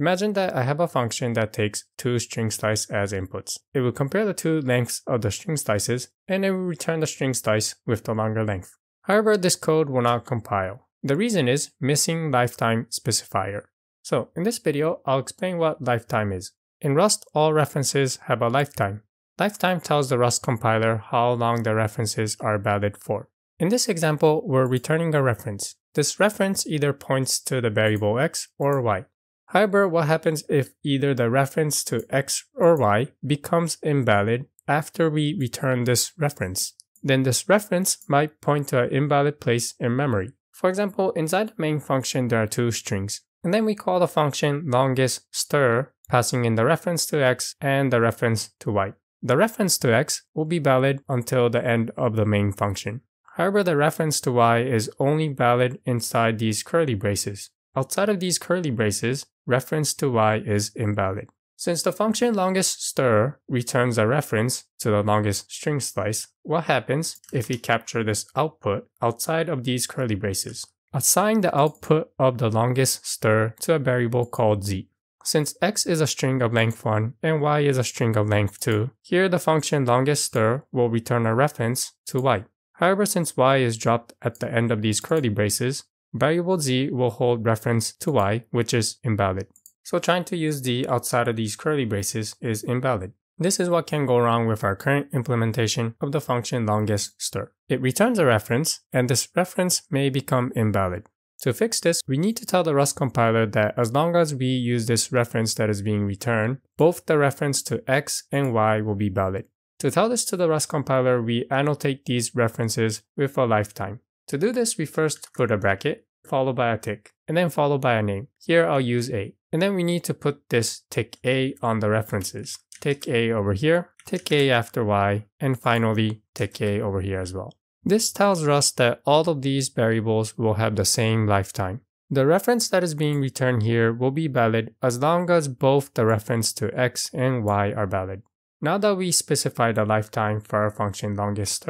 Imagine that I have a function that takes two string slices as inputs. It will compare the two lengths of the string slices and it will return the string slice with the longer length. However, this code will not compile. The reason is missing lifetime specifier. So in this video, I'll explain what lifetime is. In Rust, all references have a lifetime. Lifetime tells the Rust compiler how long the references are valid for. In this example, we're returning a reference. This reference either points to the variable x or y. However, what happens if either the reference to x or y becomes invalid after we return this reference? Then this reference might point to an invalid place in memory. For example, inside the main function there are two strings, and then we call the function longest stir, passing in the reference to x and the reference to y. The reference to x will be valid until the end of the main function. However, the reference to y is only valid inside these curly braces. Outside of these curly braces, reference to y is invalid. Since the function longest stir returns a reference to the longest string slice, what happens if we capture this output outside of these curly braces? Assign the output of the longest stir to a variable called z. Since x is a string of length 1 and y is a string of length 2, here the function longest stir will return a reference to y. However, since y is dropped at the end of these curly braces, variable z will hold reference to y, which is invalid. So trying to use z outside of these curly braces is invalid. This is what can go wrong with our current implementation of the function longest stir. It returns a reference, and this reference may become invalid. To fix this, we need to tell the Rust compiler that as long as we use this reference that is being returned, both the reference to x and y will be valid. To tell this to the Rust compiler, we annotate these references with a lifetime. To do this, we first put a bracket, followed by a tick, and then followed by a name. Here I'll use A. And then we need to put this tick A on the references. Tick A over here, tick A after Y, and finally tick A over here as well. This tells Rust that all of these variables will have the same lifetime. The reference that is being returned here will be valid as long as both the reference to x and y are valid. Now that we specified the lifetime for our function longest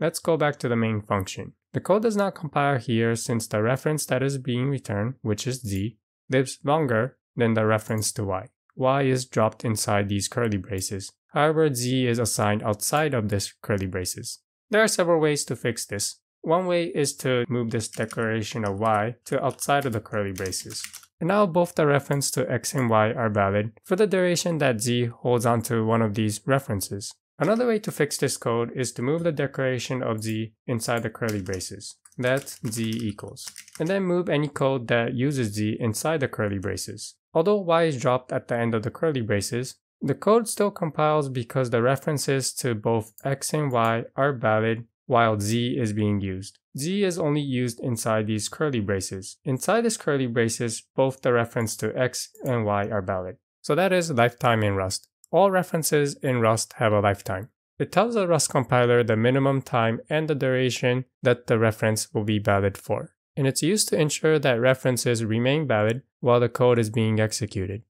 let's go back to the main function. The code does not compile here since the reference that is being returned, which is z, lives longer than the reference to y. y is dropped inside these curly braces. However, z is assigned outside of this curly braces. There are several ways to fix this. One way is to move this declaration of y to outside of the curly braces. And now both the reference to x and y are valid for the duration that z holds onto one of these references. Another way to fix this code is to move the declaration of z inside the curly braces. That's z equals. And then move any code that uses z inside the curly braces. Although y is dropped at the end of the curly braces, the code still compiles because the references to both x and y are valid while z is being used. z is only used inside these curly braces. Inside these curly braces, both the reference to x and y are valid. So that is lifetime in Rust. All references in Rust have a lifetime. It tells the Rust compiler the minimum time and the duration that the reference will be valid for. And it's used to ensure that references remain valid while the code is being executed.